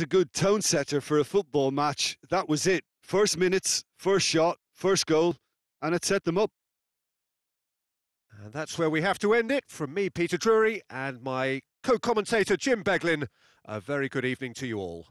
a good tone setter for a football match. That was it. First minutes, first shot, first goal, and it set them up. And that's where we have to end it. From me, Peter Drury, and my co commentator, Jim Beglin, a very good evening to you all.